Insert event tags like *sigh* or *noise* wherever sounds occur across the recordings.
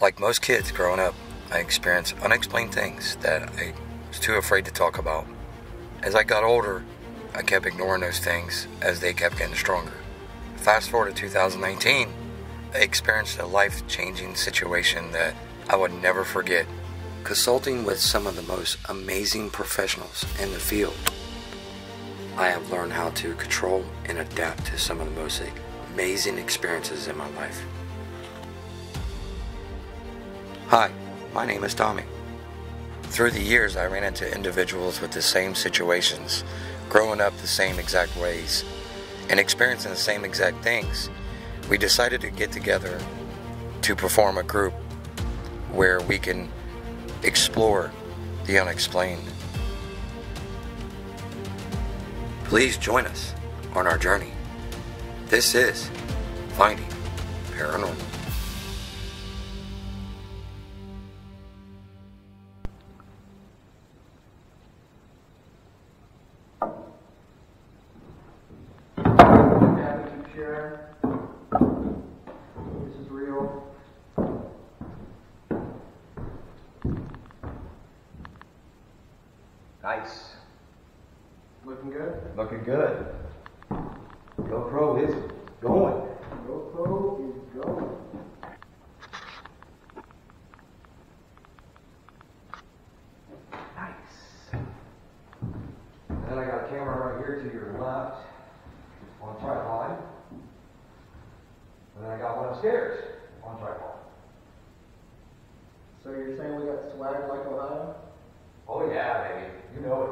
Like most kids growing up, I experienced unexplained things that I was too afraid to talk about. As I got older, I kept ignoring those things as they kept getting stronger. Fast forward to 2019, I experienced a life changing situation that I would never forget. Consulting with some of the most amazing professionals in the field, I have learned how to control and adapt to some of the most amazing experiences in my life. Hi, my name is Tommy. Through the years, I ran into individuals with the same situations, growing up the same exact ways, and experiencing the same exact things. We decided to get together to perform a group where we can explore the unexplained. Please join us on our journey. This is Fynding Paranormal. Yeah, keep sharing. This is real. Nice. Looking good. Looking good. GoPro is going. GoPro is going. Nice. And then I got a camera right here to your left on tripod. And then I got one upstairs on tripod. So you're saying we got swag like Ohio? Oh yeah, baby. You know it.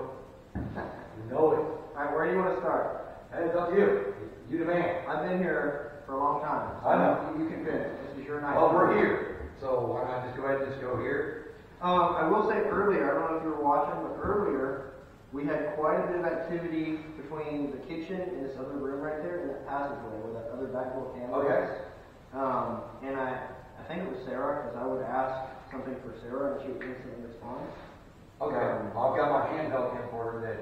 You know it. All right, where do you want to start? Hey, it's up to you. You the man. I've been here for a long time. so I know. You, you can finish. This is your night. Well, we're here. So why not just go ahead and just go here? Um, I will say earlier, I don't know if you were watching, but earlier we had quite a bit of activity between the kitchen and this other room right there and that passageway where that other back little camera Okay. is. Um, and I, I think it was Sarah because I would ask something for Sarah and she would instantly respond. Okay. Well, I've got my handheld camcorder that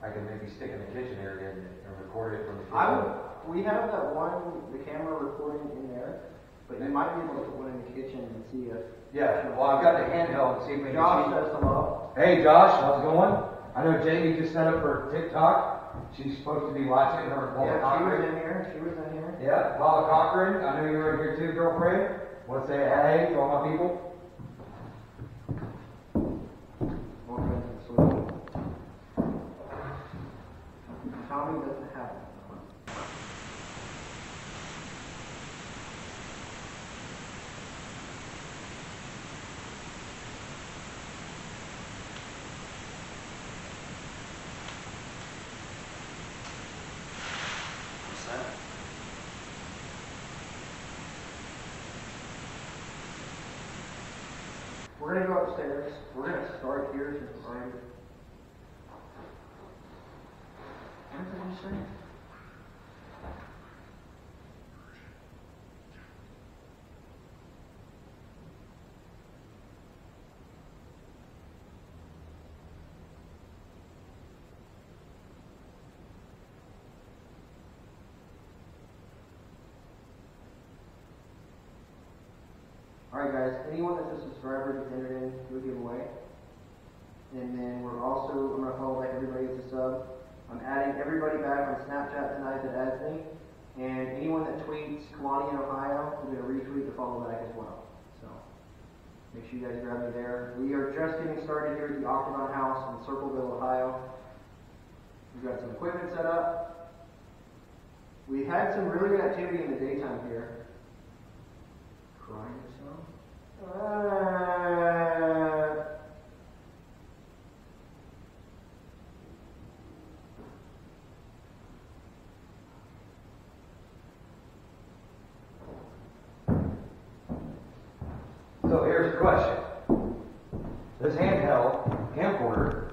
I can maybe stick in the kitchen area and, and record it from the kitchen. I would, we have that one, the camera recording in there, but you might be able to put one in the kitchen and see if. Yeah, well, I've got the handheld, see if we can Josh see. says up. Hey, Josh, how's it going? I know Jamie just set up her TikTok. She's supposed to be watching her. Paula Yeah, she was in here, she was in here. Yeah, Paula Cochran. I know you're in here too, girlfriend. Want to say hey to all my people? Welcome to the saloon. Tommy doesn't have it. What's that? We're gonna go upstairs. We're gonna start here since I'm. What did you say? Alright guys, anyone that's a subscriber gets entered into a giveaway. And then we're also, I'm gonna follow back everybody that's a sub. I'm adding everybody back on Snapchat tonight that adds me. And anyone that tweets Kalani in Ohio, we're gonna retweet to follow back as well. So, make sure you guys grab me there. We are just getting started here at the Octagon House in Circleville, Ohio. We've got some equipment set up. We had some really good activity in the daytime here. So here's the question. This handheld camcorder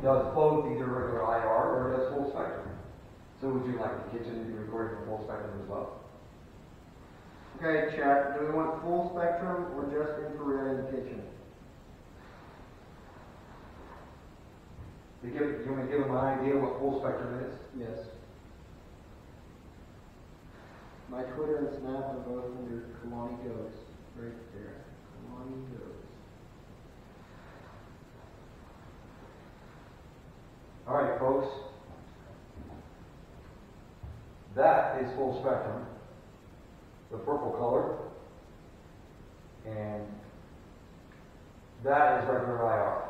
does both either regular IR or does full spectrum. So would you like the kitchen to be recorded for full spectrum as well? Okay, chat, do we want full spectrum or just infrared in the kitchen? You, give, you want to give them an idea what full spectrum is? Yes. My Twitter and Snap are both under Kalani Goes. Right there. Kalani Goes. All right, folks. That is full spectrum the purple color. And that is regular IR.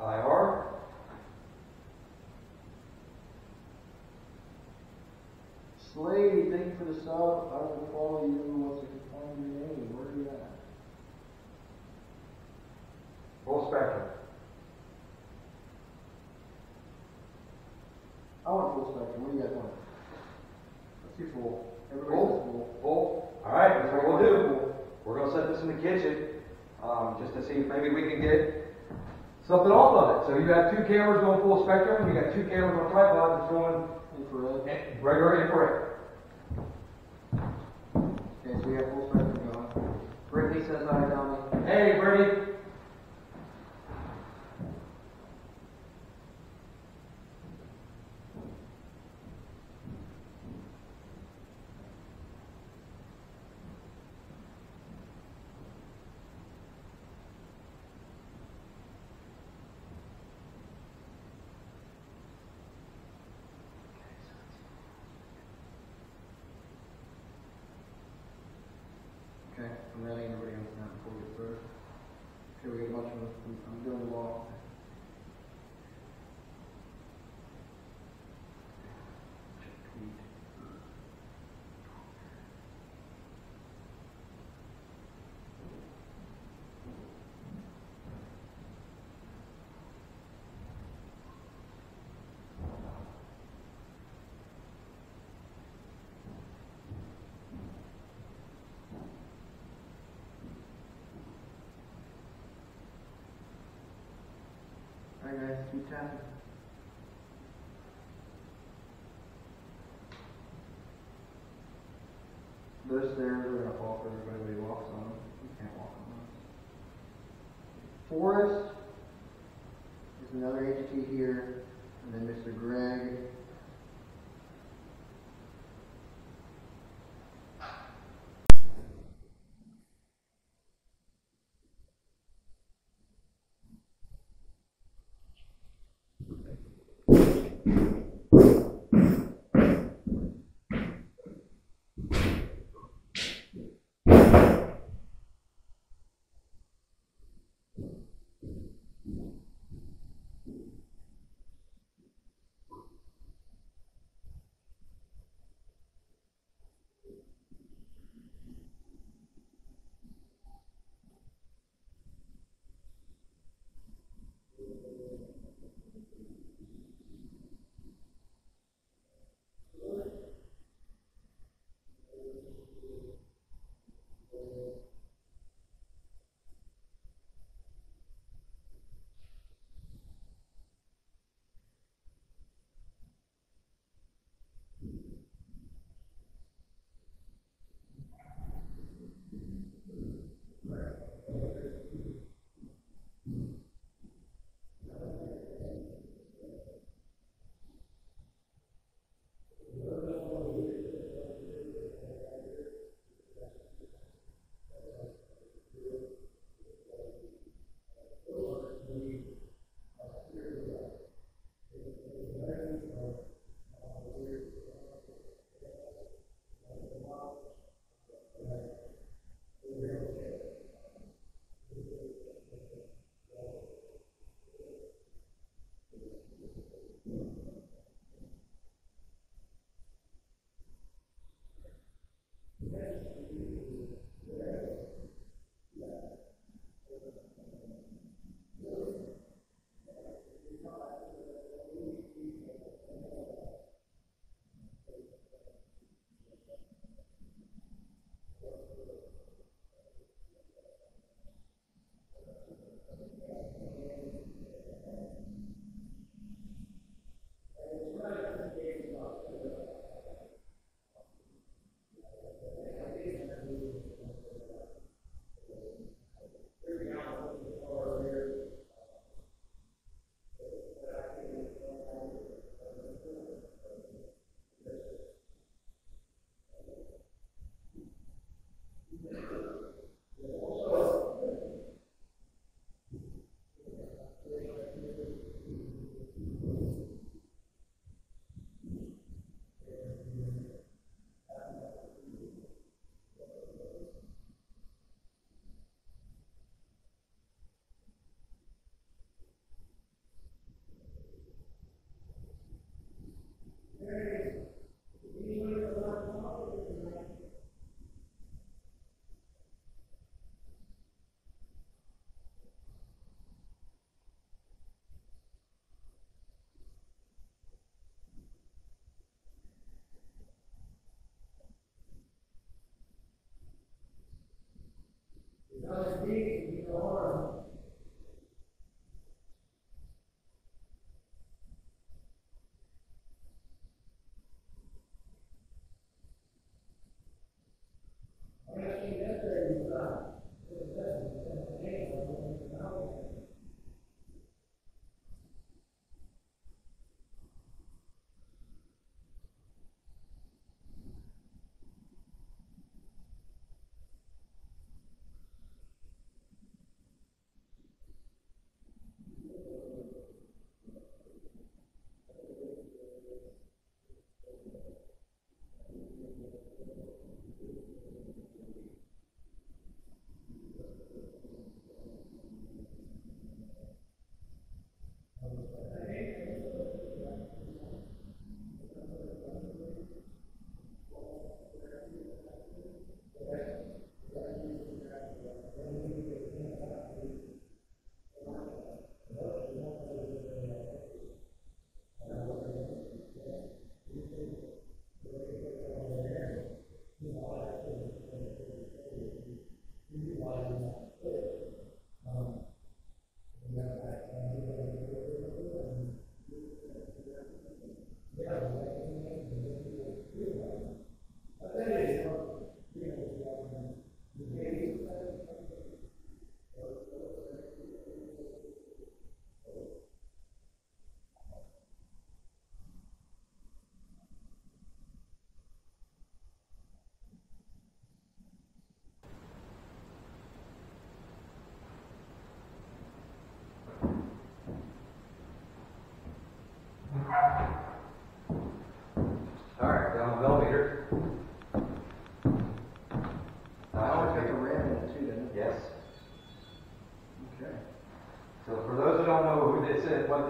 IR. Slade, thank you for the sub. I will follow you once I can find your name. Where are you at? Full spectrum. I want full spectrum. What do you guys want? Do full. Everybody Full? full. Full? Alright, that's what we'll do. We're gonna set this in the kitchen, um, just to see if maybe we can get something off of it. So you have two cameras going full spectrum, you got two cameras on tripod that's going Infrared. regular infrared. Okay, so we have full spectrum going. Brittany says hi, Tommy. Hey, Brady. Okay, I'm ready. Everybody else now before we get started. Okay, we got a bunch of them. I'm- I'm doing them all. Guys. Those stairs are gonna fall for everybody who walks on them. You can't walk on those. Forest is another entity here, and then Mr. Greg.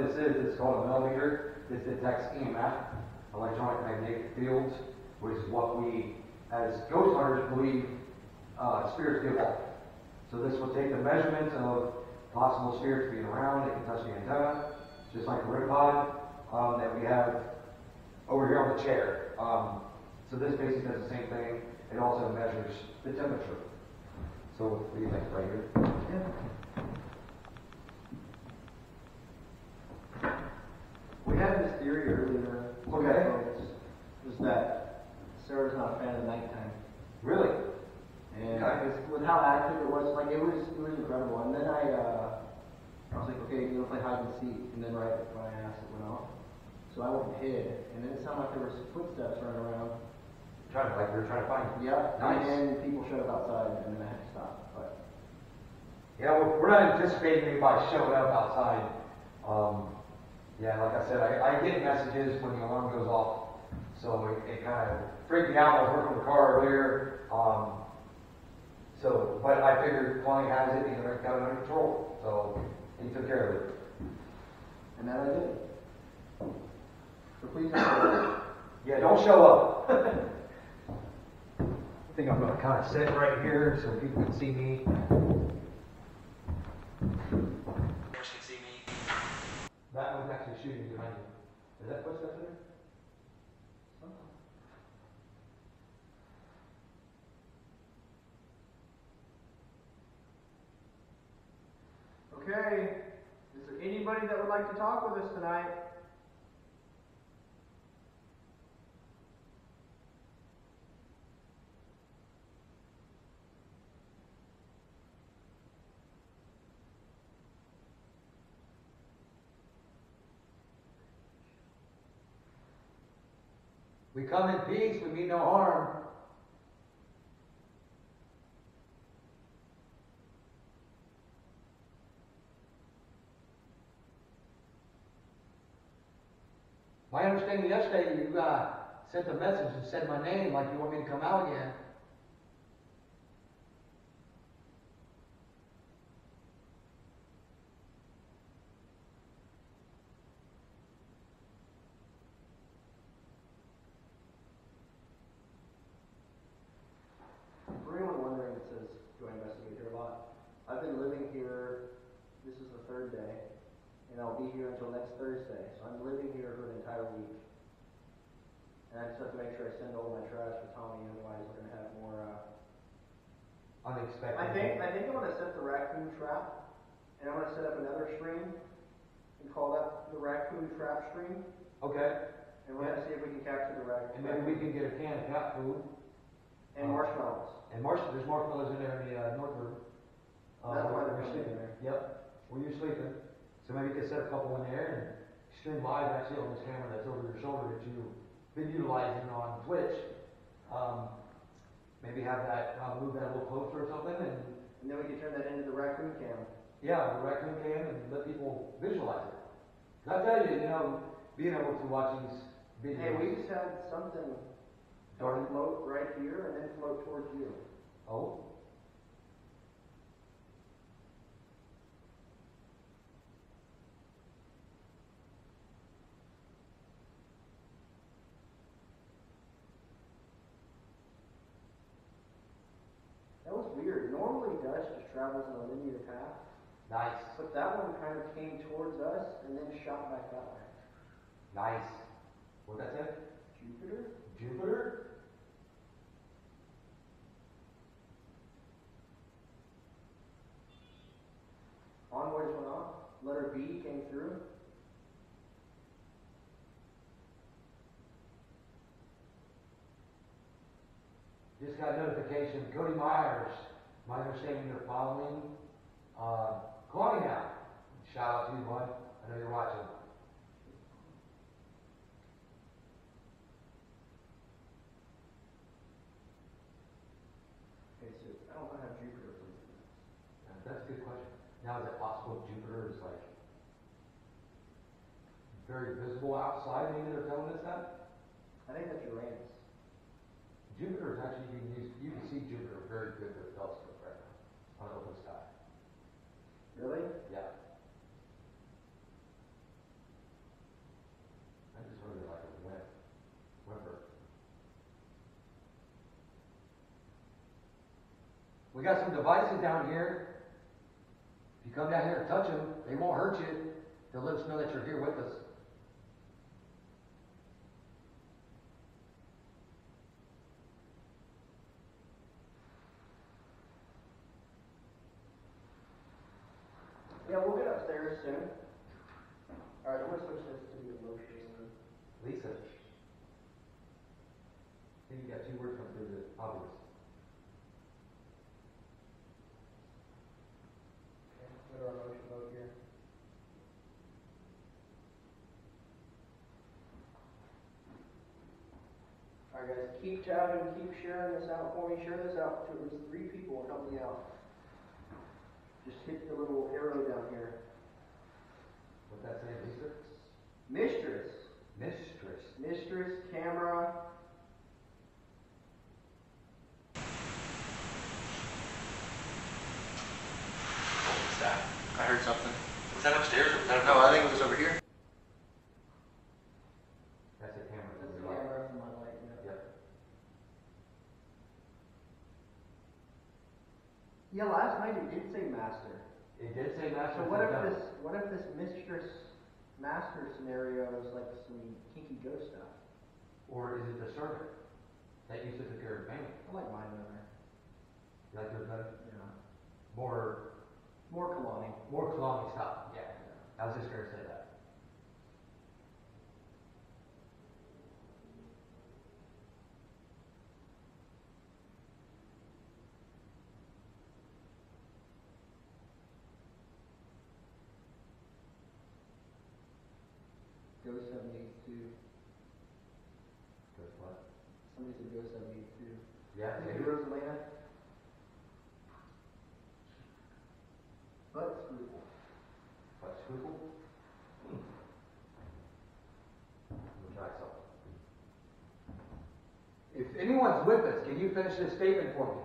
This is, it's called a Mel meter. This detects EMF, electronic magnetic fields, which is what we, as ghost hunters, believe uh, spirits give off. So this will take the measurements of possible spirits being around. It can touch the antenna, just like the REM pod um, that we have over here on the chair. Um, so this basically does the same thing. It also measures the temperature. So what do you think right here? We had this theory earlier. Okay. Was that Sarah's not a fan of nighttime. Really? And Okay. with how active it was, like it was, it was incredible. And then I, uh, I was like, okay, you know, play hide and seek. And then right when I asked, it went off. So I went and hid, and then it sounded like there was footsteps running around. Trying to, like, we were trying to find you. Yeah. Nice. And then people showed up outside, and then I had to stop. But Yeah, we're, we're not anticipating anybody showing up outside. Um, yeah, like I said, I, I get messages when the alarm goes off. So it, it kind of freaked me out. I was working in the car earlier. Um, so, but I figured Twenty has it, he's got it under control. So he took care of it. and then I did. So please don't. Yeah, don't show up. *laughs* I think I'm gonna kind of sit right here so people can see me. You can see me that one's actually shooting behind you. Is that footsteps in there? Okay. Is there anybody that would like to talk with us tonight? We come in peace, we mean no harm. My understanding yesterday, you uh, sent a message and said my name like you want me to come out again. For anyone wondering, it says, do I investigate here a lot? I've been living here, this is the third day, and I'll be here until next Thursday. So I'm living here for an entire week. And I just have to make sure I send all my trash to Tommy, otherwise we're gonna have more, uh, Unexpected. I think, I think I'm gonna set the raccoon trap, and I'm gonna set up another stream, and call that the raccoon trap stream, Okay, and we're gonna see if we can capture the raccoon. and maybe we can get a can of cat food. And marshmallows. And marsh, there's marshmallows in there in the uh, north room. Uh, That's why where they're you're coming sleeping. there. Yep, where you're sleeping. So maybe you could set a couple in there and stream live actually on this camera that's over your shoulder that you've been utilizing on Twitch. Um, maybe have that, uh, move that a little closer or something and, And then we can turn that into the raccoon cam. yeah, the raccoon cam and let people visualize it. I tell you, you know, being able to watch these videos. Hey, we just had something Darn. float right here and then float towards you. Oh, That was Travels in a linear path, Nice. but that one kind of came towards us and then shot back that way. Nice. What that say? Jupiter? Jupiter? Just went off. Letter B came through. Just got notification, Cody Myers, my understanding you're following, uh, now. Shout out to you, bud. I know you're watching. Okay, so I don't know how Jupiter plays in this. Uh, That's a good question. Now, is it possible Jupiter is like very visible outside, maybe they're telling us that? I think that's Uranus. Jupiter is actually, you can use, you can see Jupiter very good with a telescope right now, on an open sky. Really? Yeah. I just heard it like a whip, whimper. We got some devices down here. If you come down here and touch them, they won't hurt you. They'll let us know that you're here with us. Yeah, we'll get soon. Alright, I'm gonna switch this to the emotion. Lisa. I think you got two words come through the Ovilus. Okay, to our motion mode here. Alright guys, keep tabbing, keep sharing this out for me. Share this out to at least three people and help me out. Just hit the little arrow down here. What that say, Lisa? Mistress. Mistress. Mistress, camera. What was that? I heard something. Was that upstairs or was that? No, I think it was over here. That's a camera. That's the from your light. camera from my light, yeah. Yep. Yeah, last night it did say master. It did say master. So what if done. this, what if this mistress master scenario is like some kinky ghost stuff? Or is it the servant that to take care of family? I like mine better. You like yours better? Yeah. More, More Kalani. more Kalani style. Yeah. I was just gonna say that. Go seven eight two. Goes what? Somebody said go seven eight two. Yeah. It maybe. Rosalina? But scruple. What, scruple? Hmm. We'll try. If anyone's with us, can you finish this statement for me?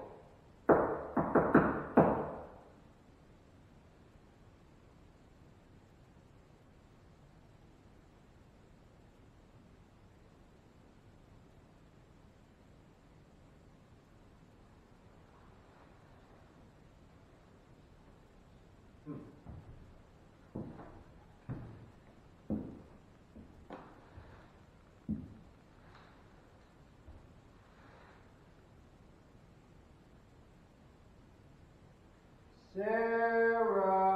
Sarah.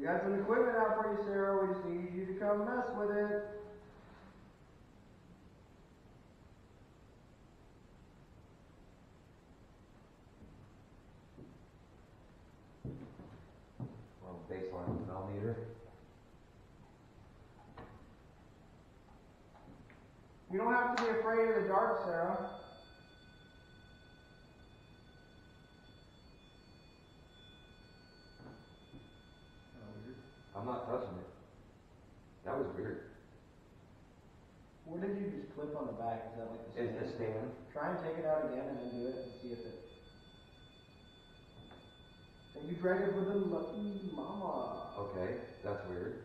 We got some equipment out for you, Sarah. We just need you to come mess with it. Well, baseline Mel meter. You don't have to be afraid of the dark, Sarah. I'm not touching it. That was weird. What did you just clip on back? Is that like the Is the stand? Try and take it out again and then do it and see if it. And you drag it with a lucky mama. Okay, that's weird.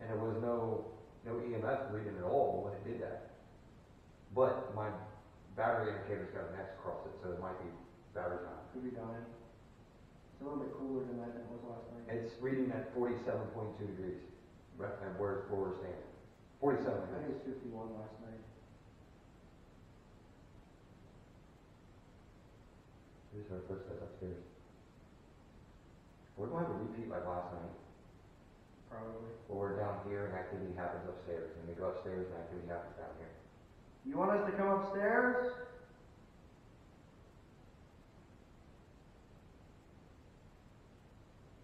And there was no, no EMF reading at all when it did that. But my battery indicator's got an X across it, so it might be battery time. Could be dying. It's a little bit cooler tonight than it was last night. It's reading at forty-seven point two degrees, right, and where, where we're standing. Forty-seven I think degrees. it was 51 last night. Here's our first step upstairs. We're gonna have a repeat like last night, Probably. where we're down here and activity happens upstairs, and we go upstairs and activity happens down here. You want us to come upstairs?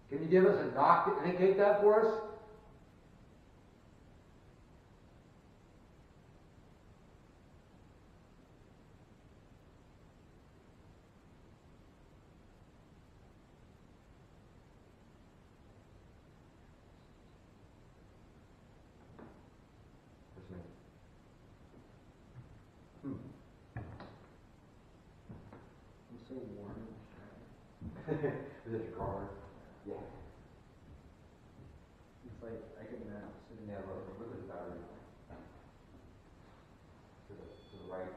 Can you give us a knock to indicate that for us? Yes, ma'am. Hmm. I'm so warm. Is it your car? Yeah. It's like I could nap sitting Yeah, there. look, look at the battery. To the, to the right.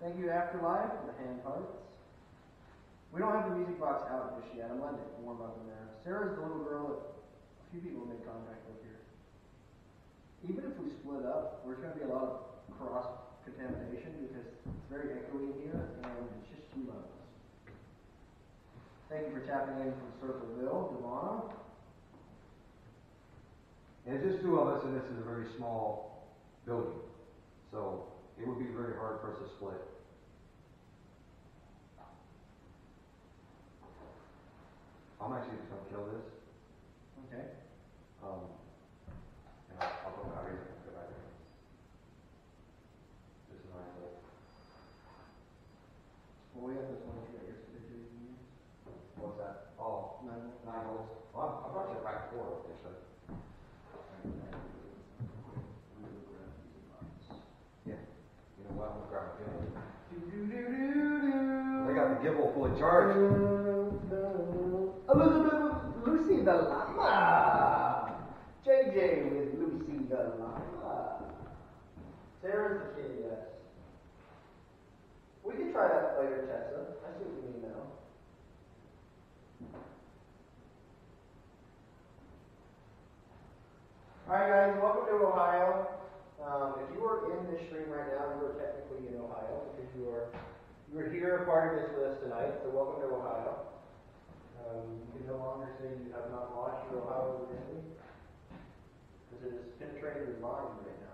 Thank you, Afterlife, for the hand hearts. We don't have the music box out just yet. I'm letting it warm up in there. Sarah's the little girl that a few people made contact with here. Even if we split up, there's going to be a lot of cross contamination because it's very echoey here and it's just two levels. Thank you for tapping in from Circleville, Devonna. And it's just two of us, and this is a very small building. So it would be very hard for us to split. I'm actually just gonna kill this. Okay. Um, and I'll, I'll put my razor and go back there. Just a nice little, Well, we have this one here. Here's the picture you can use. what's that? Oh, Nine. nine holes. Well, I brought you a back four so. Yeah. You know what, I'm gonna grab a gimbal. They got the gimbal fully charged. Elizabeth Lucy the Llama. JJ with Lucy the Llama. Sarah's the kid, yes. Try that later, Tessa. I see what you mean now. Alright guys, welcome to Ohio. Um, if you are in this stream right now, you are technically in Ohio because you are you are here a part of this with us tonight, so welcome to Ohio. Um, you can no longer say you have not lost your Ohio identity because it is penetrated your mind right now.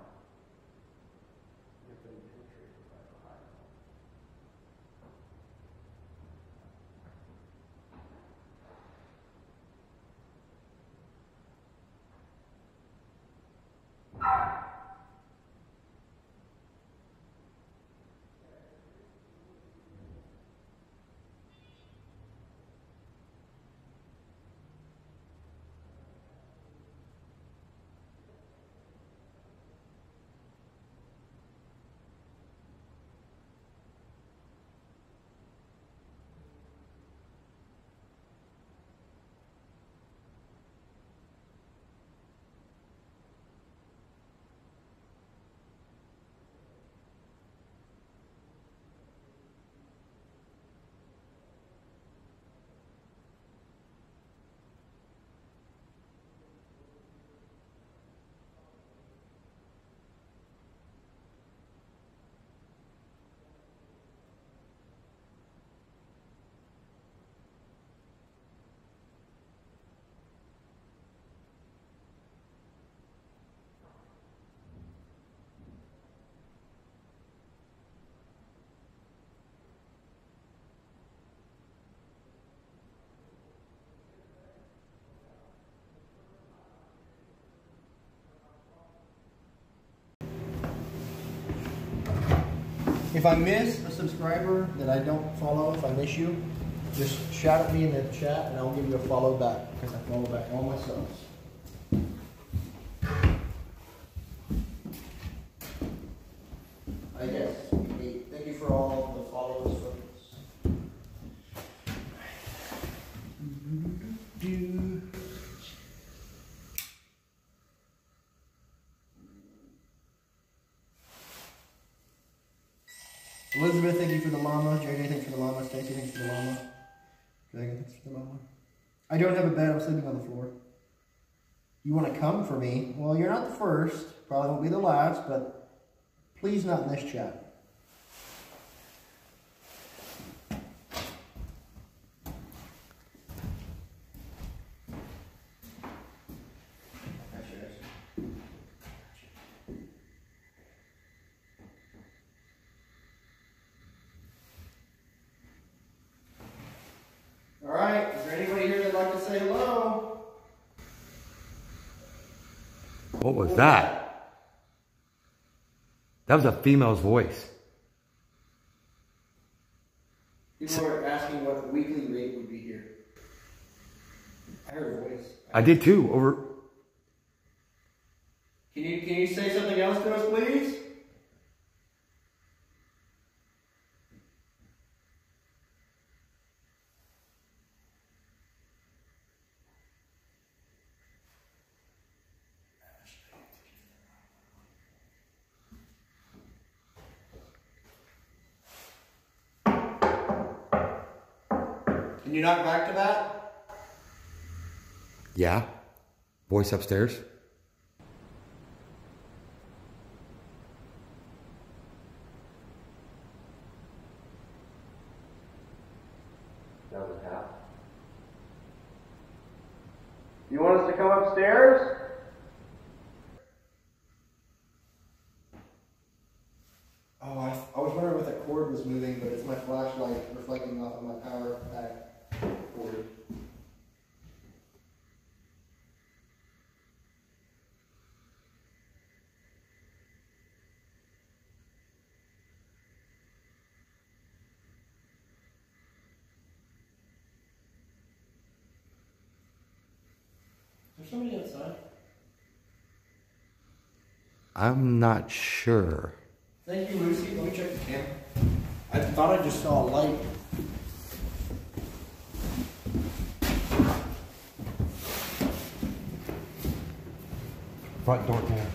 If I miss a subscriber that I don't follow, if I miss you, just shout at me in the chat and I'll give you a follow back because I follow back all my subs. I guess. Thank you for all the follows, folks. Elizabeth, thank you for the mama. JJ, thanks for the mama. Stacy, thanks for the mama. Dragon, thanks for the mama. I don't have a bed. I'm sleeping on the floor. You want to come for me? Well, you're not the first. Probably won't be the last, but please not in this chat. All right, is there anybody here that'd like to say hello? What was that? That was a female's voice. People are asking what the weekly rate would be here. I heard a voice. I did too. Over. Can you can you say something else to us, please? Can you knock back to that? Yeah. Voice upstairs. That was half. You want us to come upstairs? Oh, I, I was wondering if that cord was moving, but it's my flashlight reflecting off of my power pack cord. I'm not sure. Thank you, Lucy. Let me check the camera. I thought I just saw a light. Front door cam.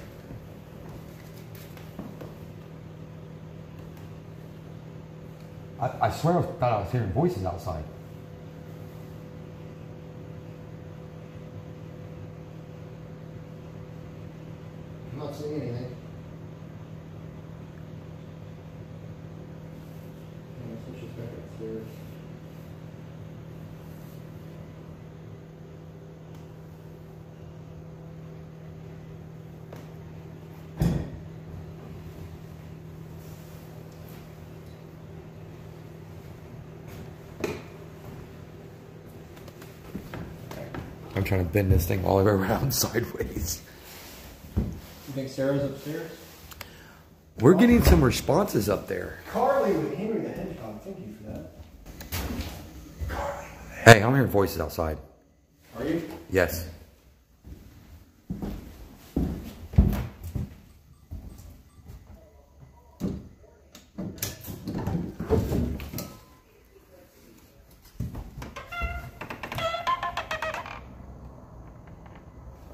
I, I swear I thought I was hearing voices outside. I'm not seeing anything. Yeah, I think she's back upstairs. I'm trying to bend this thing all the way around *laughs* sideways. You think Sarah's upstairs? We're getting some responses up there. Carly with Henry the Hedgehog. Thank you for that. Hey, I'm hearing voices outside. Are you? Yes.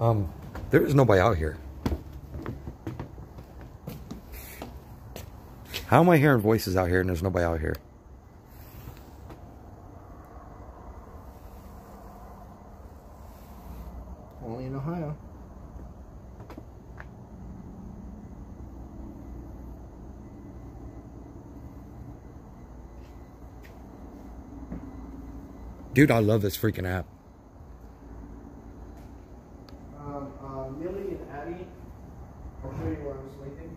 Um, there is nobody out here. How am I hearing voices out here and there's nobody out here? Only in Ohio. Dude, I love this freaking app. Um, uh, Millie and Addie. I'll show you where I'm sleeping.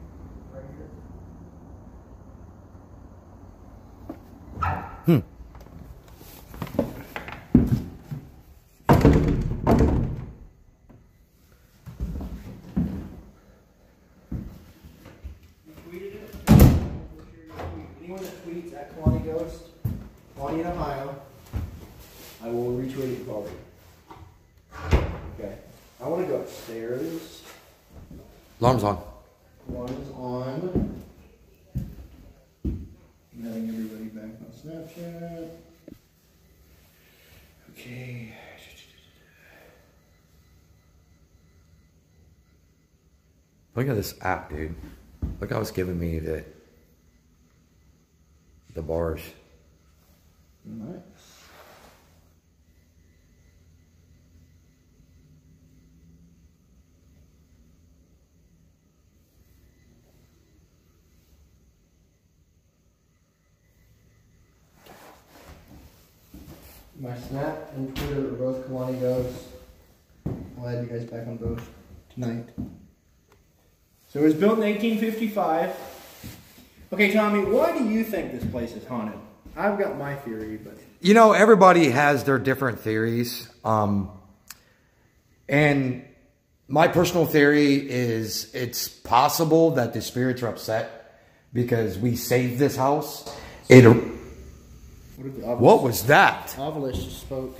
Right here. Hmm. You tweeted it? We'll share your tweet. we'll reach where you Bobby. Okay. I want to go upstairs. Alarm's on. One's on. I'm having everybody back on Snapchat. Okay. Look at this app, dude. Look how it's giving me the the bars. Nice. My Snap and Twitter are both Kalani Ghost. I'll add you guys back on both tonight. So it was built in 1855. Okay, Tommy, why do you think this place is haunted? I've got my theory, but You know, everybody has their different theories. Um, and my personal theory is it's possible that the spirits are upset because we saved this house. It, what, what was that? Ovilus spoke.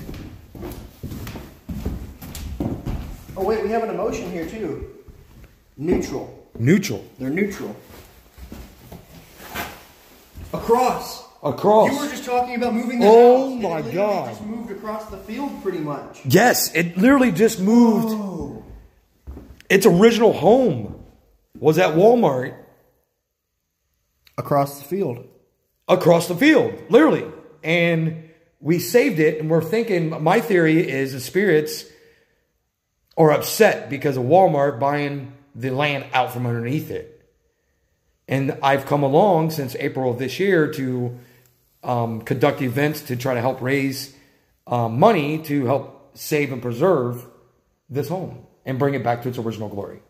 Oh wait, we have an emotion here too. Neutral. Neutral. They're neutral. Across. Across. You were just talking about moving the Oh house. my it God. Just moved across the field pretty much. yes, it literally just moved. Oh. Its original home was at Walmart Across the field. across the field, literally. And we saved it, and we're thinking, my theory is the spirits are upset because of Walmart buying the land out from underneath it. And I've come along since April of this year to um, conduct events to try to help raise um, money to help save and preserve this home and bring it back to its original glory.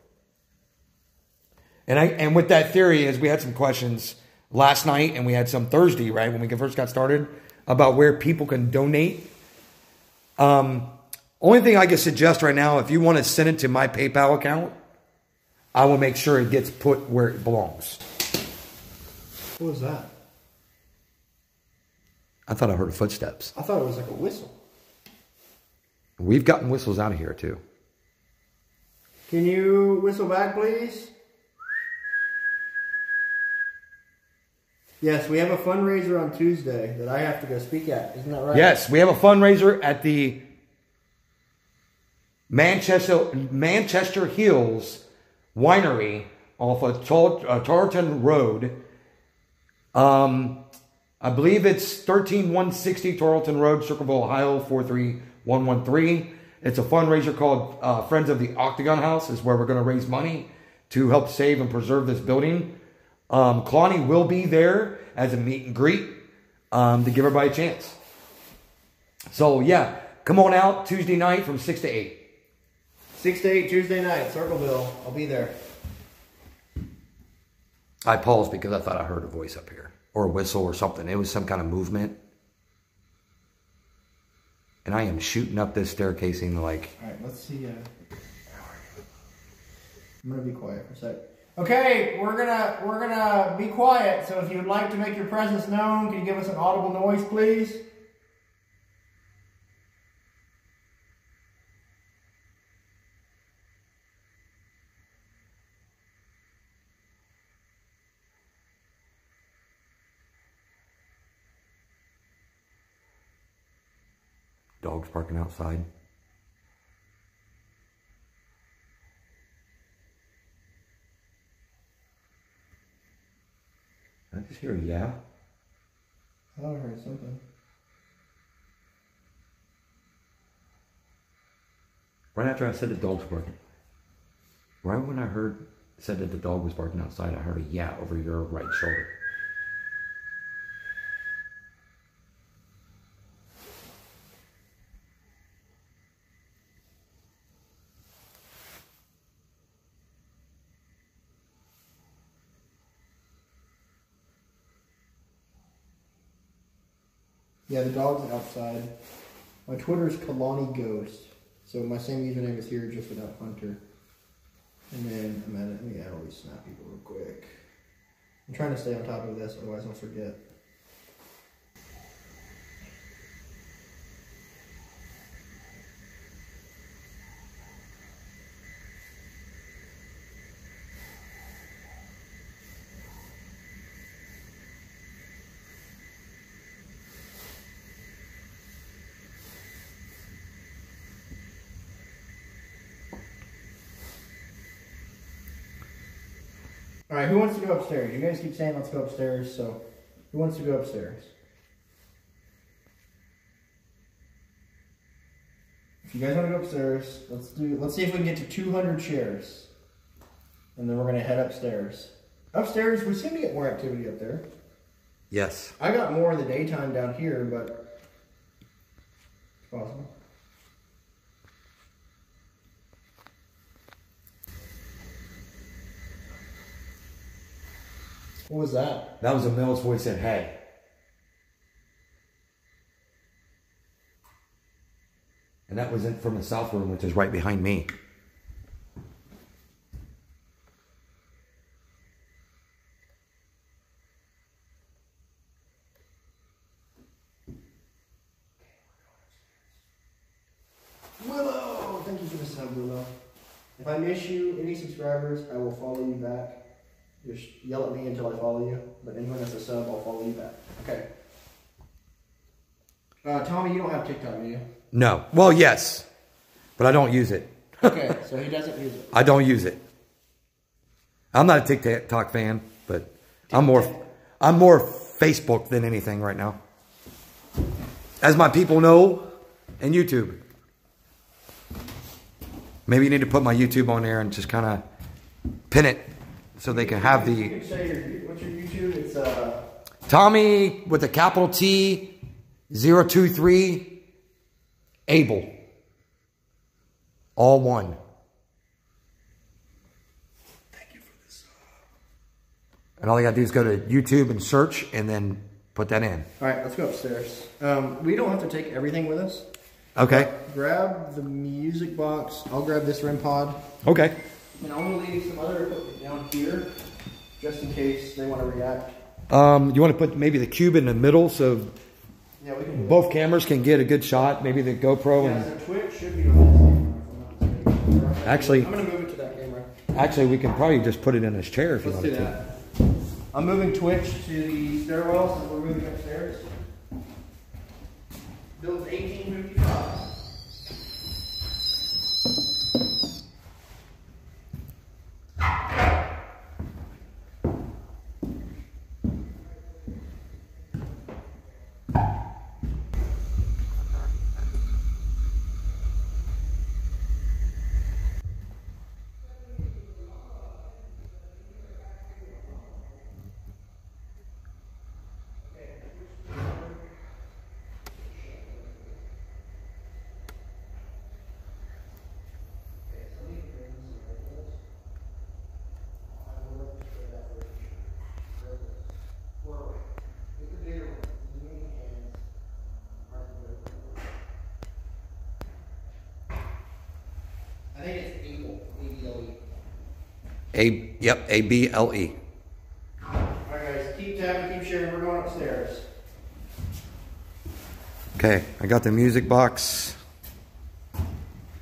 And I and with that theory is we had some questions last night and we had some Thursday, right, when we first got started, about where people can donate. Um, only thing I can suggest right now, if you want to send it to my PayPal account, I will make sure it gets put where it belongs. What was that? I thought I heard footsteps. I thought it was like a whistle. We've gotten whistles out of here too. Can you whistle back, please? Yes, we have a fundraiser on Tuesday that I have to go speak at. Isn't that right? Yes, we have a fundraiser at the Manchester Manchester Hills Winery off of Tar- uh, Tarlton Road. Um, I believe it's 13160 Tarlton Road, Circleville, Ohio 43113. It's a fundraiser called uh, Friends of the Octagon House. Is where we're going to raise money to help save and preserve this building. Um, Kalani will be there as a meet and greet um, to give everybody a chance. So yeah, come on out Tuesday night from six to eight. Six to eight Tuesday night, Circleville. I'll be there. I paused because I thought I heard a voice up here or a whistle or something. It was some kind of movement. And I am shooting up this staircasing like All right, let's see. Uh, I'm gonna be quiet for a sec. Okay, we're gonna we're gonna be quiet. So if you'd like to make your presence known, can you give us an audible noise, please? Dogs barking outside. I just hear a yeah. I thought I heard something. Right after I said the dog's barking. Right when I heard said that the dog was barking outside, I heard a yeah over your right shoulder. Yeah, the dog's outside. My Twitter is Kalani Ghost. So my same username is here just without Hunter. And then I'm at. Let me add all these snap people real quick. I'm trying to stay on top of this, otherwise I'll forget. All right, who wants to go upstairs? You guys keep saying let's go upstairs, so who wants to go upstairs? If you guys want to go upstairs, let's do. Let's see if we can get to 200 chairs, and then we're gonna head upstairs. Upstairs, we seem to get more activity up there. Yes. I got more in the daytime down here, but it's possible. What was that? That was a Mills voice said, hey. And that was in from the south room, which is right behind me. Willow! Thank you for the sub, Willow. If I miss you, any subscribers, I will follow you back. Just yell at me until I follow you. But anyone that's a sub, I'll follow you back. Okay. Uh, Tommy, you don't have TikTok, do you? No. Well, yes, but I don't use it. Okay, so he doesn't use it. *laughs* I don't use it. I'm not a TikTok fan, but I'm more I'm more Facebook than anything right now. As my people know, and YouTube. Maybe you need to put my YouTube on there and just kind of pin it so they can have You the can say your, what's your YouTube? It's uh, Tommy with a capital T 023 Able. All one. And all you gotta do is go to YouTube and search and then put that in. all right. Let's go upstairs. Um, we don't have to take everything with us. Okay. Grab the music box. I'll grab this REM pod. Okay. And I'm gonna leave some other equipment down here, just in case they want to react. Um, you want to put maybe the cube in the middle so Yeah, both cameras can get a good shot. Maybe the GoPro Yeah, and so Twitch should be on this camera. if I'm not mistaken. Actually- I'm gonna move it to that camera. actually we can probably just put it in his chair if you Let's want do to. that. I'm moving Twitch to the stairwell since we're moving upstairs. Built 1855. I think it's Able, A-B-L-E. A yep, A B L E. Alright guys, keep tapping, keep sharing, we're going upstairs. Okay, I got the music box.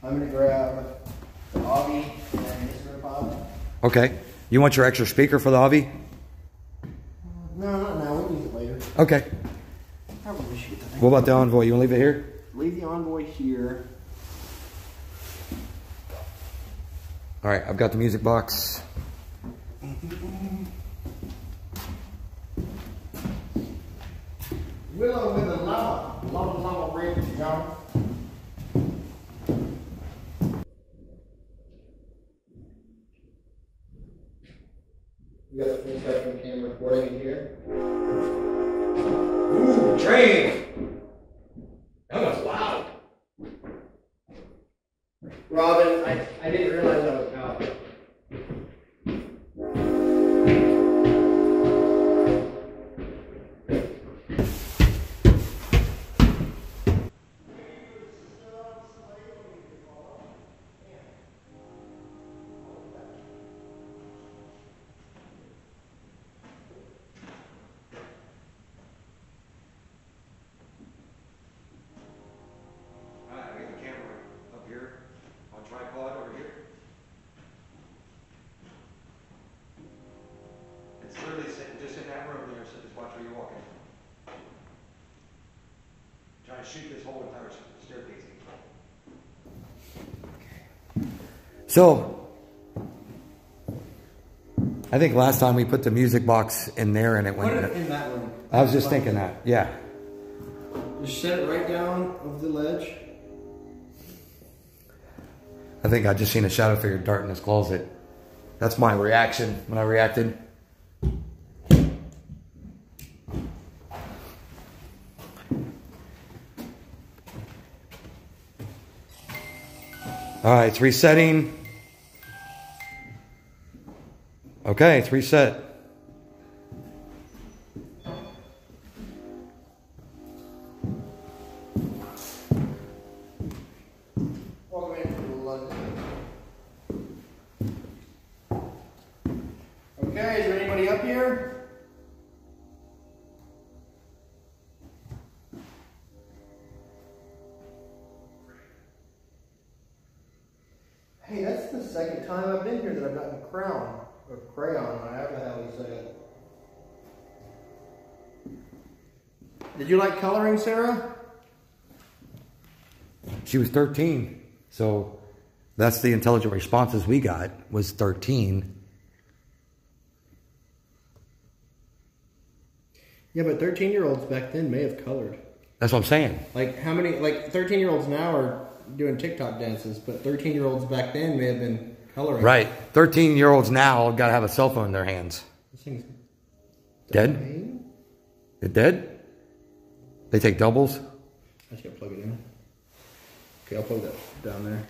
I'm gonna grab the Avi and REM pod. Okay. You want your extra speaker for the Avi? No, not now, we'll use it later. Okay. Probably should get the thing. What about the envoy? You want to leave it here? Leave the envoy here. All right, I've got the music box. So, I think last time we put the music box in there and it went. it in that room. I was just thinking that. Yeah. Just set it right down of the ledge. I think I just seen a shadow figure dart in this closet. That's my reaction when I reacted. All right, it's resetting. Okay, it's reset. She was 13, so that's the intelligent responses we got was 13. Yeah, but 13 year olds back then may have colored. That's what I'm saying. Like, how many, like, 13 year olds now are doing TikTok dances, but 13 year olds back then may have been coloring. Right. 13 year olds now got to have a cell phone in their hands. This thing's Dead? dying. It dead? They take doubles? I just gotta plug it in. Okay, I'll plug that down there.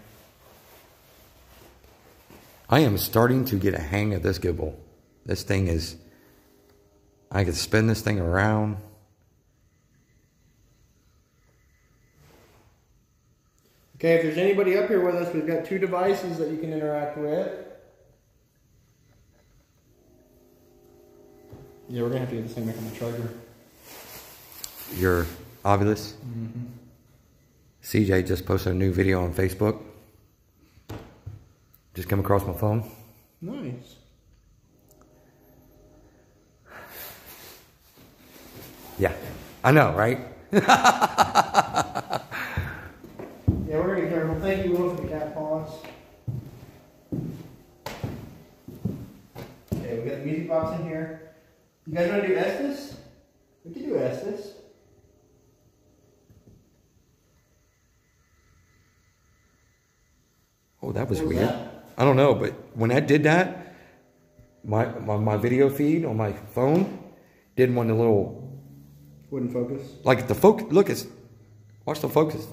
I am starting to get a hang of this gimbal. This thing is. I could spin this thing around. Okay, if there's anybody up here with us, we've got two devices that you can interact with. Yeah, we're gonna have to get this thing back on the charger. Your Ovilus. Mm-hmm. CJ just posted a new video on Facebook. Just come across my phone. Nice. Yeah. I know, right? *laughs* Yeah, we're gonna be careful. Thank you, Will, for the cat paws. Okay, we got the music box in here. You guys wanna do Estes? We can do Estes. Oh, that was was weird. that? I don't know, but when I did that, my, my my video feed on my phone did one the little Wouldn't focus. like the focus. Look, it's watch the focus.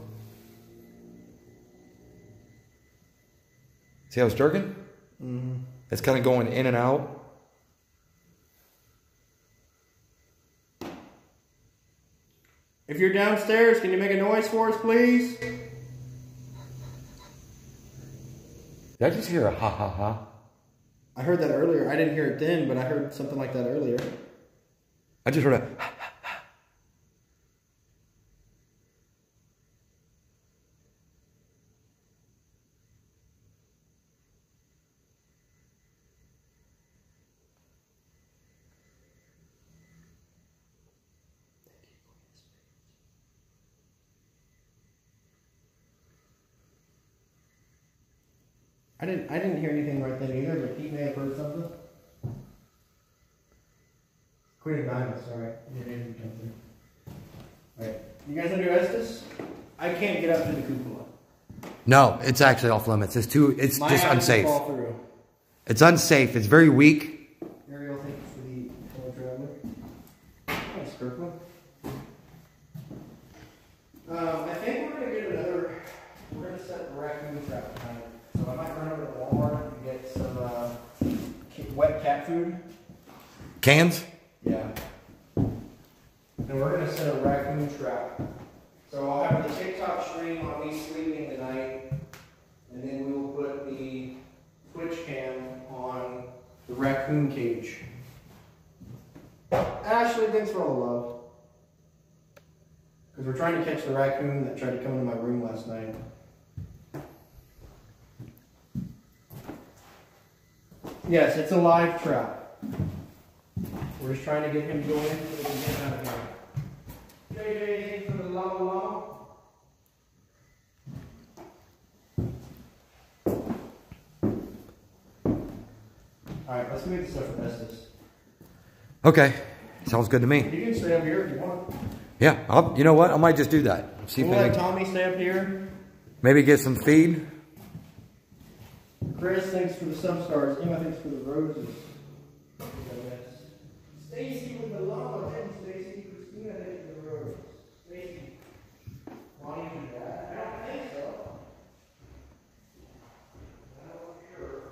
See how it's jerking? Mm-hmm. It's kind of going in and out. If you're downstairs, can you make a noise for us, please? Did I just hear a ha ha ha? I heard that earlier. I didn't hear it then, but I heard something like that earlier. I just heard a. I didn't. I didn't hear anything right then either, but Pete may have heard something. Queen of Diamonds. Sorry, I didn't hear something. All right, you guys wanna do Estes? I can't get up to the cupola. No, it's actually off limits. It's too. It's My just eyes will unsafe. Fall through. It's unsafe. It's very weak. Ariel, thank you for the fellow traveler. Thanks, Kirkland. Um, I think we're gonna get another. We're gonna set the raccoon trap tonight. So I might run over to Walmart and get some uh, ca- wet cat food. Cans. Yeah. And we're gonna set a raccoon trap. So I'll have the TikTok stream on me sleeping tonight, and then we will put the Twitch cam on the raccoon cage. Ashley, thanks for all the love. Because we're trying to catch the raccoon that tried to come into my room last night. Yes, it's a live trap. We're just trying to get him to go in so we can get him out of here. JJ, anything for the llama llama? All right, let's move the stuff for Estes. Okay, sounds good to me. You can stay up here if you want. Yeah, I'll, you know what? I might just do that. See if We'll let maybe, Tommy stay up here. maybe get some feed. Chris, thanks for the substars. Emma, thanks for the roses. Stacy with the llama. Thank you, Stacy. Christina, thank you for the roses. Stacy. Why do you do that? I don't think so. I don't sure.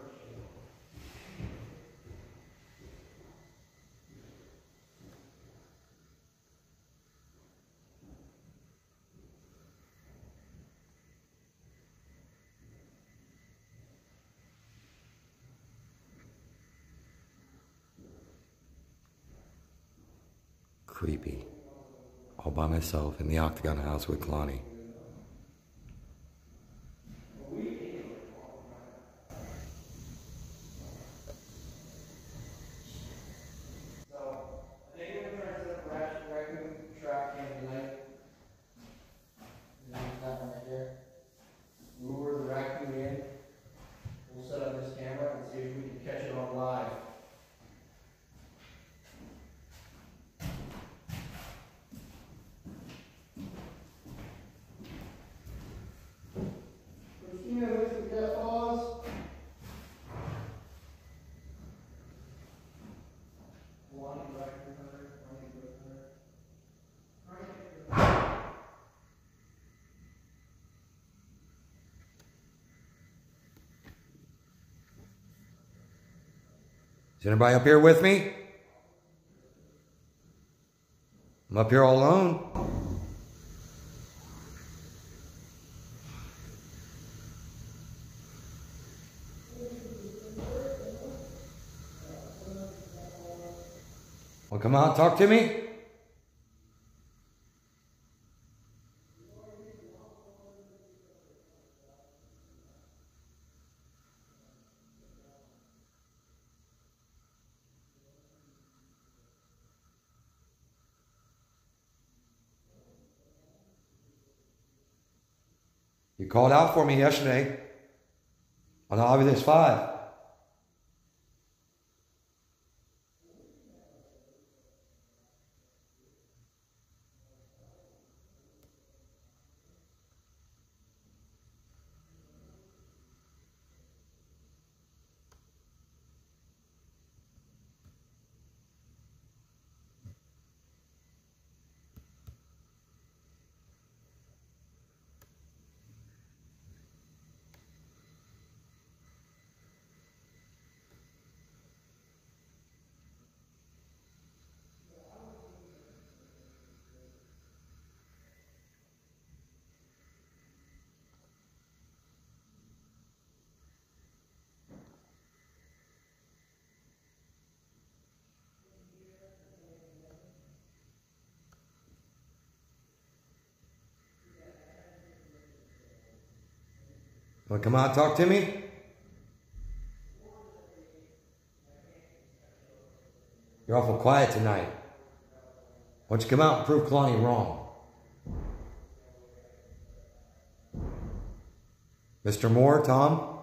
Creepy. All by myself in the octagon house with Kalani. So, I think we're gonna try to set up a rat- raccoon trap cam tonight. And then that one right there. Lure the raccoon in. We'll set up this camera and see if we can catch it on live. Christina, looks like that pause. One raccoon hunter, one goat hunter. Is anybody up here with me? I'm up here all alone. Well, come out, talk to me. You called out for me yesterday on Ovilus 5. Want to come out and talk to me? You're awful quiet tonight. Why don't you come out and prove Kalani wrong? Mr. Moore, Tom?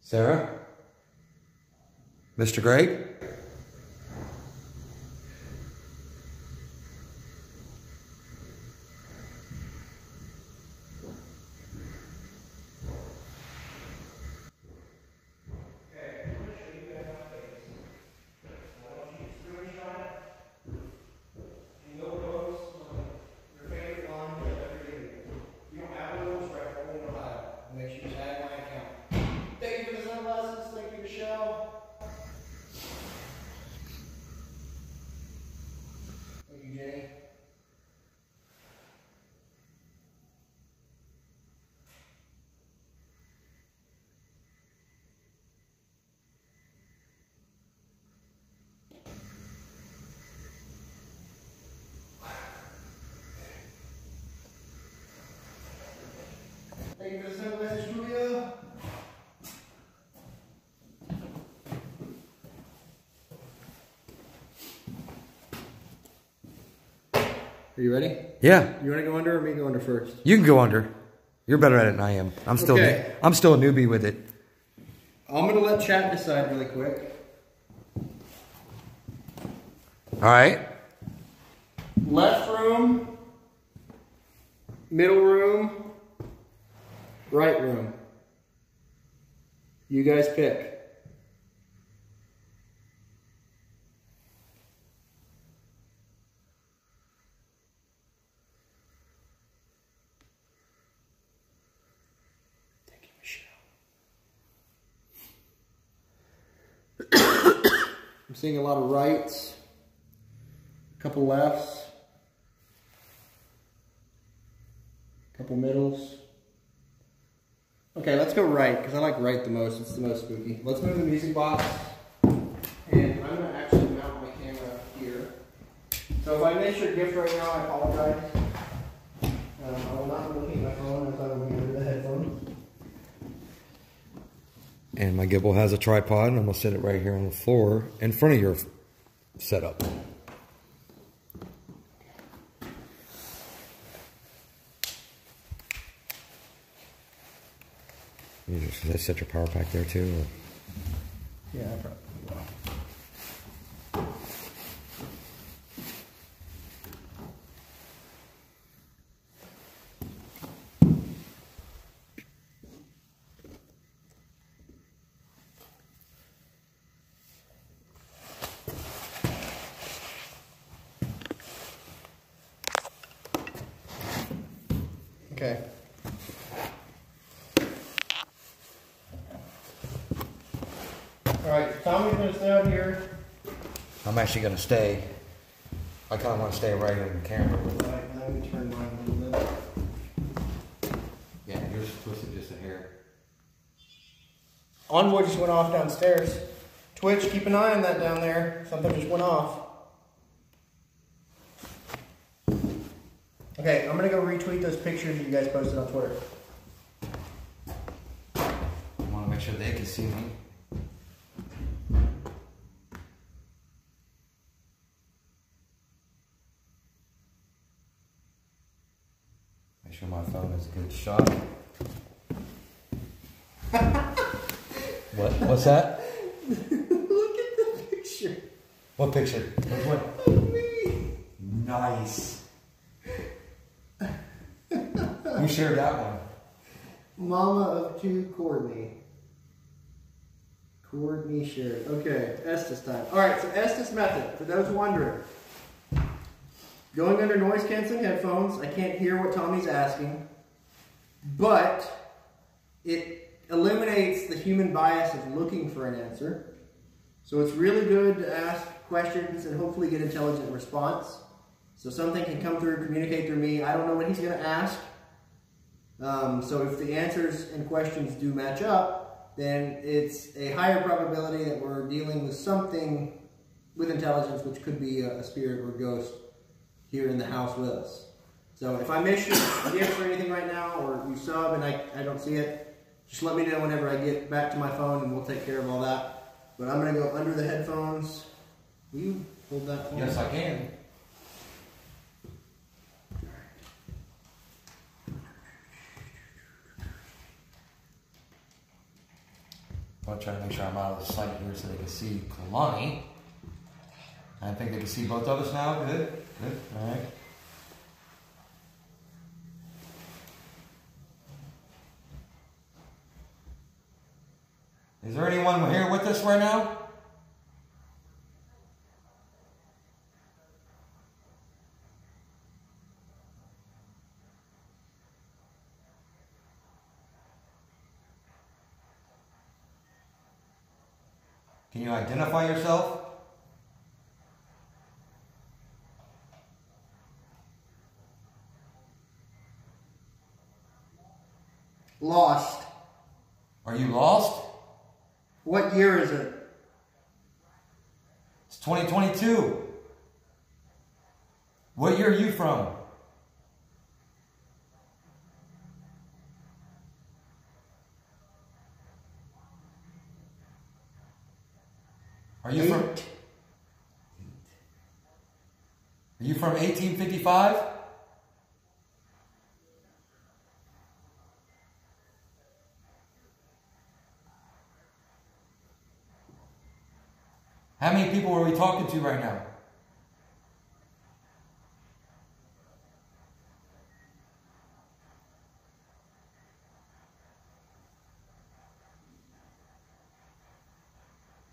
Sarah? Mr. Gregg? No posts, your favorite line, every day. You don't have rules, right, I won't allow. Make sure you tag my account. Thank you for the sunglasses, thank you, Michelle. Thank you, Jenny. Thank you for the sunglasses, Julia. Are you ready? Yeah, You want to go under or me go under first? you can go under. You're better at it than I am. I'm still Okay. I'm still a newbie with it. I'm gonna let chat decide really quick. All right. Left room, middle room, right room. You guys pick. Seeing a lot of rights, a couple lefts, a couple middles. Okay, let's go right, because I like right the most. It's the most spooky. Let's move the music box. And I'm going to actually mount my camera here. So if I miss your gift right now, I apologize. Um, I will not be looking at my phone as I will be under the headphones. And my gimbal has a tripod, and I'm gonna set it right here on the floor in front of your setup. You just set your power pack there too. or- Yeah, probably Okay. All right, Tommy's gonna stay out here. I'm actually gonna stay. I kind of want to stay right here in the camera. All right, let me turn mine a little bit. Yeah, yours is twisted just a hair. Envoy just went off downstairs. Twitch, keep an eye on that down there. Something just went off. Okay, I'm gonna go retweet those pictures you guys posted on Twitter. I want to make sure they can see me. Make sure my phone is a good shot. *laughs* what? What's that? Look at the picture What picture? Which one? of me. Nice. Who shared that one? Mama of two, Courtney. Courtney shared. Okay, Estes time. All right, so Estes method. For those wondering, going under noise canceling headphones, I can't hear what Tommy's asking, but it eliminates the human bias of looking for an answer. So it's really good to ask questions and hopefully get intelligent response. So something can come through, communicate through me. I don't know what he's going to ask. Um, so if the answers and questions do match up, then it's a higher probability that we're dealing with something with intelligence, which could be a, a spirit or a ghost here in the house with us. So if I miss your gifts or anything right now, or you sub and I, I don't see it, just let me know whenever I get back to my phone and we'll take care of all that. But I'm going to go under the headphones. Will you hold that me? Yes, I can. I'm trying to make sure I'm out of the sight here so they can see Kalani. I think they can see both of us now. Good, good. All right. Is there anyone here with us right now? Can you identify yourself? Lost. Are you lost? What year is it? It's 2022. What year are you from? Are you from? Eight. Are you from 1855? How many people are we talking to right now?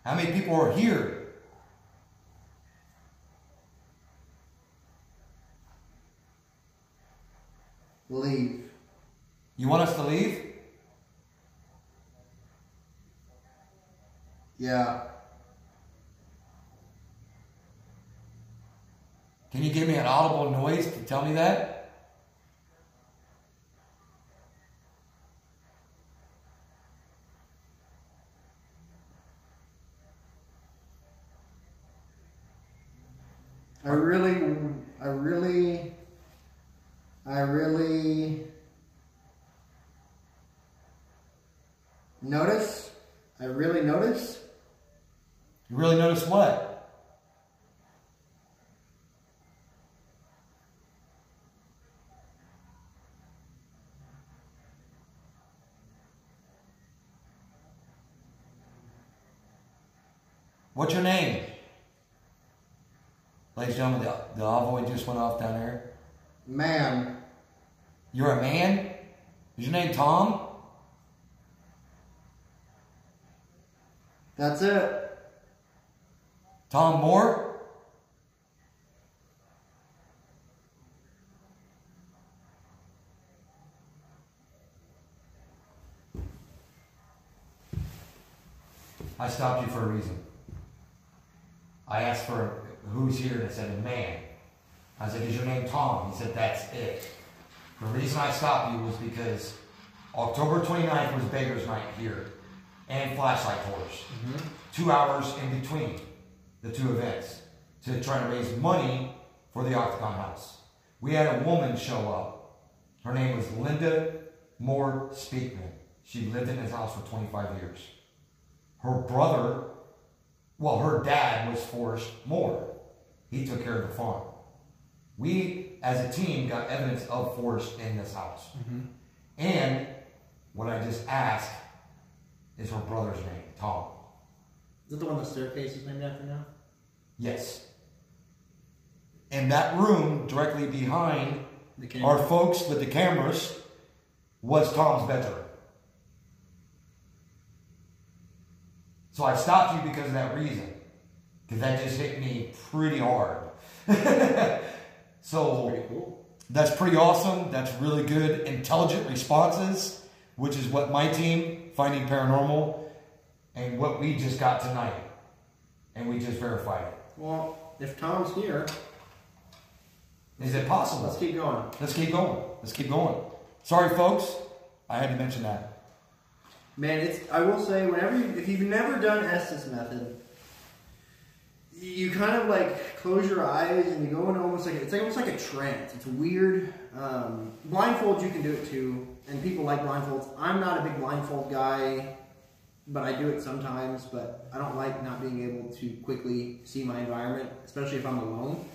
How many people are here? Leave. You want us to leave? Yeah. Can you give me an audible noise to tell me that? I really, I really, I really notice. I really notice. You really notice what? What's your name? Ladies and gentlemen, the, the envoy just went off down there. Man, You're a man? Is your name Tom? that's it. Tom Moore? I stopped you for a reason. I asked for who's here and I said a man. I said, Is your name Tom? He said, That's it. The reason I stopped you was because October 29th was Beggar's Night here and Flashlight Tours. Mm-hmm. Two hours in between the two events to try to raise money for the Octagon House. We had a woman show up. Her name was Linda Moore Speakman. She lived in this house for 25 years. Her brother, well, her dad was Forrest Moore. He took care of the farm. We, as a team, got evidence of Forrest in this house. Mm-hmm. And what I just asked is her brother's name, Tom. Is that the one the staircase is named after now? Yes. And that room directly behind The our folks with the cameras was Tom's bedroom. So I stopped you because of that reason. Because that just hit me pretty hard. *laughs* so Pretty cool. that's pretty awesome. That's really good, intelligent responses, which is what my team, Fynding Paranormal, and what we just got tonight. And we just verified it. Well, if Tom's here, Is it possible? let's keep going. Let's keep going. Let's keep going. Sorry, folks. I had to mention that. Man, it's. I will say, whenever you, if you've never done Estes method, you kind of like close your eyes and you go into almost like it's like almost like a trance. It's weird. Um, blindfolds, you can do it too, and people like blindfolds. I'm not a big blindfold guy, but I do it sometimes. But I don't like not being able to quickly see my environment, especially if I'm alone.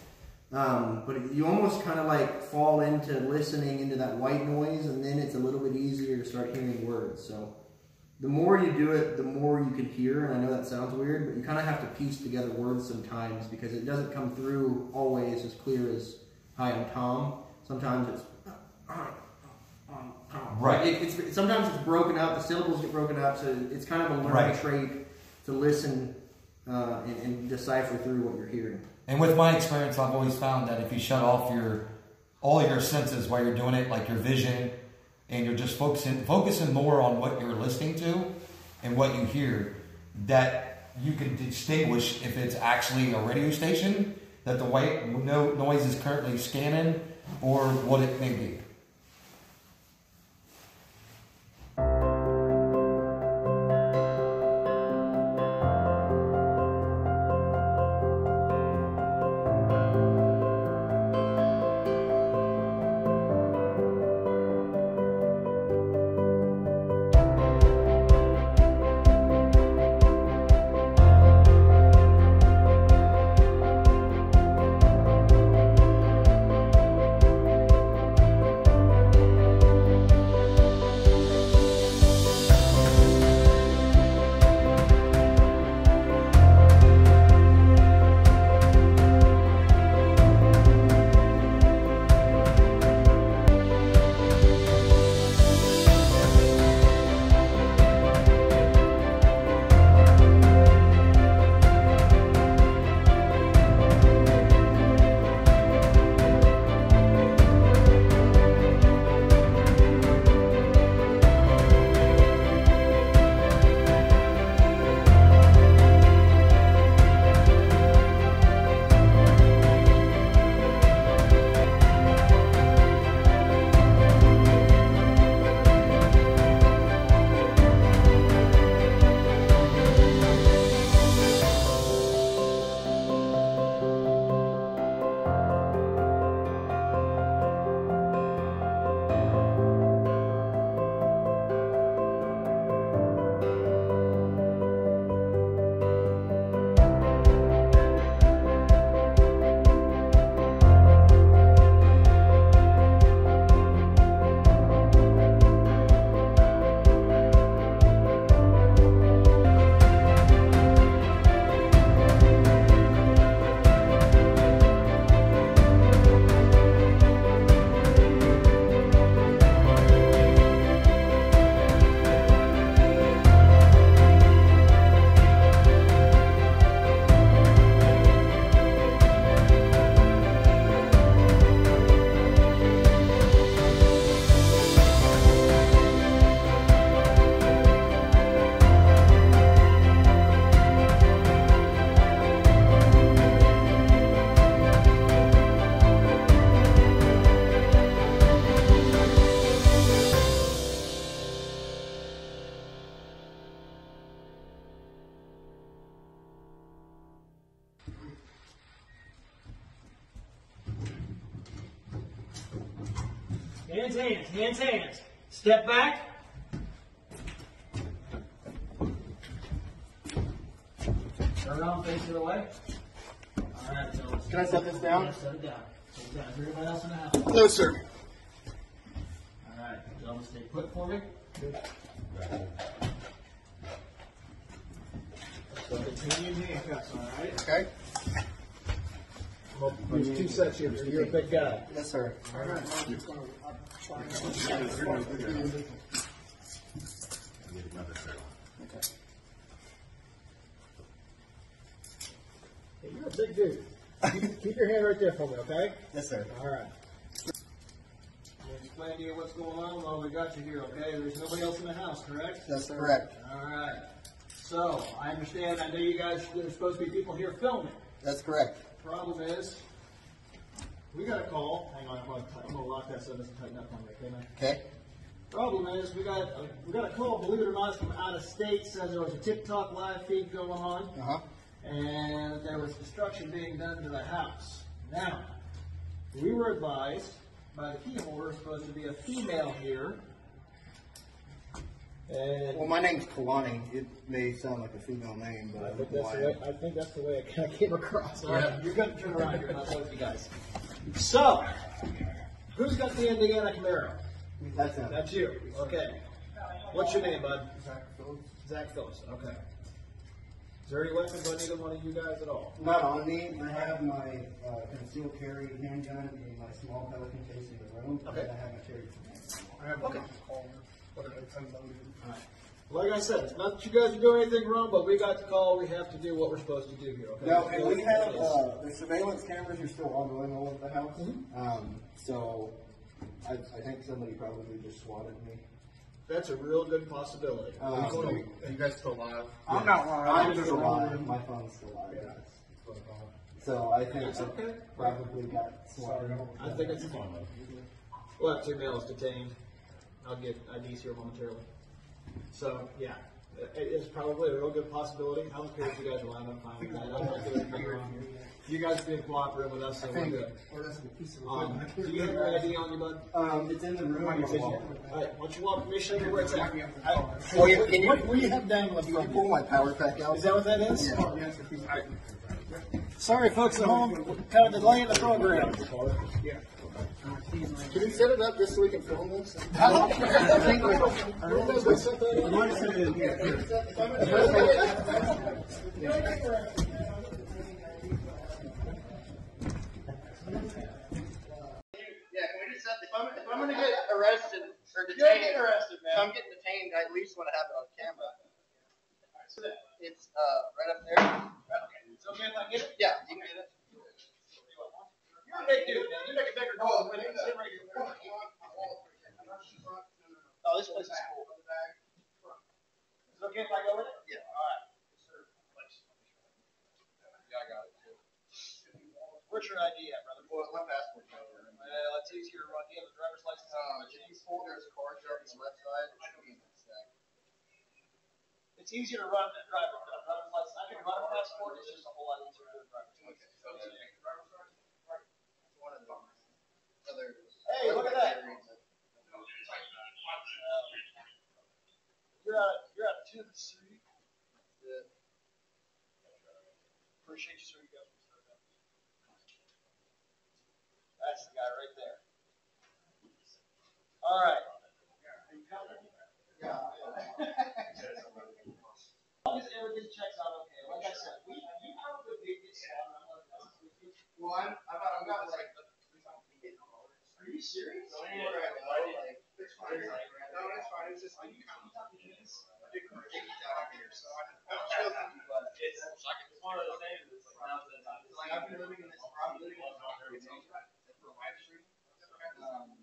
Um, but you almost kind of like fall into listening into that white noise, and then it's a little bit easier to start hearing words. So the more you do it, the more you can hear. And I know that sounds weird, but you kind of have to piece together words sometimes because it doesn't come through always as clear as "Hi, I'm Tom." Sometimes it's uh, uh, uh, Right. It, it's sometimes it's broken up. The syllables get broken up, so it's kind of a learning Right. trait to listen uh, and, and decipher through what you're hearing. And with my experience, I've always found that if you shut off your all your senses while you're doing it, like your vision, and you're just focusing focusing more on what you're listening to and what you hear, that you can distinguish if it's actually a radio station that the white no, noise is currently scanning or what it may be. Hands, hands, hands. Step back. Turn around, face the other way. All right, so Can I set this down? Yeah, set it down. Set it down. Is there anybody else in the house? No, sir. All right, gentlemen, stay put for me. So continue in handcuffs, all right? Okay. There's two sets here, so you're a big guy. Yes, sir. Hey, you're a big dude. Keep, keep your hand right there for me, okay? Yes, sir. All right. I'll explain to you what's going on while we got you here, okay? There's nobody else in the house, correct? That's correct. All right. So, I understand, I know you guys, there's supposed to be people here filming. That's correct. Problem is, we got a call, hang on, I'm gonna, I'm gonna lock that so it doesn't tighten up on me, okay, man? Okay. Problem is, we got, a- we got a call, believe it or not, from out of state, says there was a TikTok live feed going on. Uh huh. and there was destruction being done to the house. Now, we were advised by the key holder, supposed to be a female here. And Well, my name's Kalani. It may sound like a female name, but I I think that's the way, I think that's the way it kind of came across. All right, you're gonna turn around here, I'll talk you guys. So, who's got the Indiana Camaro? That's him. That's you. Okay. What's your name, bud? Zach Phillips. Okay. Is there any weapons on either one of you guys at all? Not on me. I have my uh, concealed carry handgun in my small Pelican case in the room, Okay. and I have my carry. Okay. Like I said, it's not that you guys are doing anything wrong, but we got the call. We have to do what we're supposed to do here. Okay? No, and we have uh, the surveillance cameras are still ongoing all over the house. Um, so I, I think somebody probably just swatted me. That's a real good possibility. Um, Are you guys still alive? I'm not I'm still alive. *laughs* My phone's still alive. So I think It's I okay. probably got swatted. I think it's fine. We'll have two males detained. I'll get IDs here momentarily. So, yeah, it is probably a real good possibility. I don't care if you guys are lying, I'm fine with that. I'm not doing anything wrong here. You guys have been cooperating with us, so we're good. Um, do you have your ID on you, bud? Um, it's in the room. It's in here. All right, why don't you walk with me, show me where it's at? Well, you- can you- What, what do you have down on the Can you pull my power pack out? Is that what that is? Sorry, folks at home, kind of delaying the program. Can you set it up just so we can film this? Yeah, can we just set, if I'm, if I'm gonna get arrested or detained. You're arrested, man. If I'm getting detained, I at least wanna have it on camera. It's, uh, right up there. It's okay if I get it? Yeah, you can get it. You're a big dude, man. You make a bigger noise when right here. Oh, this place is cool. Is it okay if I go with it? Yeah. All right. Yeah, I got it. Where's your ID at, brother? Well, my passport cover. Well, it's easier to run. Do you have a driver's license? Um, James Ford, there's a car shop on the left side. It should be in that stack. It's easier to run than drive a driver's license. I can run a passport. It's just a whole lot easier to do a driver's license. One of them. Other. Hey, look at that. You're out. You're out of Tennessee. Appreciate you, sir. You guys. That's the guy right there. All right. Are you coming? Yeah. *laughs* As everything checks out okay. Like I said, we you probably did get started. I'm not gonna mess. Well, I'm, I've got, I've got like. Are you serious? So I go, like, it's fine. No, it's fine. It's just like, you kind of, big cookies out here, so I don't chill with you, but It's like it's one of those things. It's like now that I it's like I've been living in this, I'm living in this, for. Um.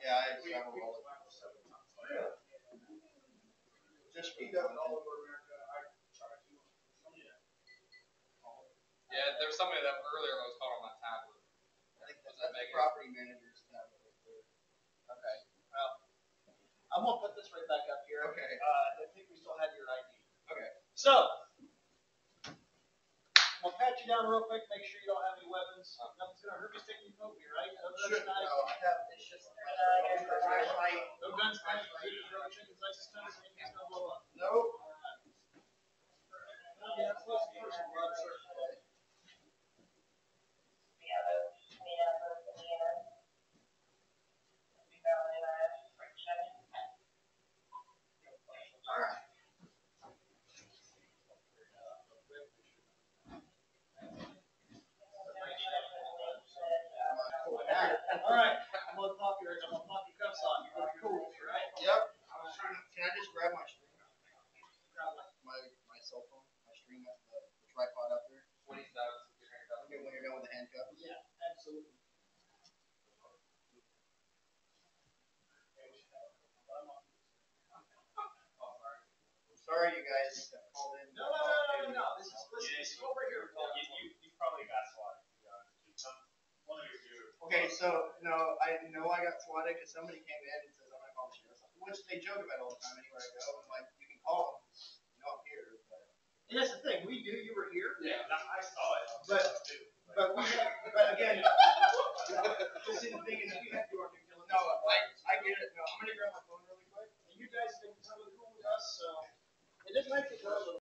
Yeah, I travel all over. Just He for does it all over America. I try to. Yeah, there was somebody that earlier I was called on my tablet. I think that's, that's the property manager's tablet right there. Okay, well, I'm gonna put this right back up here. Okay. Uh, I think we still have your ID. Okay. So, I'm gonna pat you down real quick, make sure you don't have any weapons. Nothing's gonna hurt your foot here, right? No guns, Should, no, I have, it's just. Uh, flashlight. no guns, knives, computers, no chickens, license numbers, anything's gonna blow up. Nope. Yeah, that's what's first, blood, sir. Alright. All right, I'm gonna pop your, I'm gonna pop your cuffs on, you're gonna cool, right? Yep. I was trying to, can I just grab my string? My, my cell phone, my string, the, the tripod up there. When he's done with your haircut. Okay, when you're done with the handcuffs. Yeah, absolutely. Sorry, you guys that called in. No, no, no, no, no, no, this is, listen, this is what we're here for. you probably got Okay, so no, I know I got swatted because somebody came in and says I'm gonna call the sheriff's office, which they joke about all the time anywhere I go. I'm like, you can call them, you know I'm here. But... And that's the thing, we knew you were here. Yeah, I saw it. But but we have, but again, *laughs* the thing is, we have to work our due. No, I I get it. No, I'm gonna grab my phone really quick. And you guys have been kind cool with us, so it just makes it a little.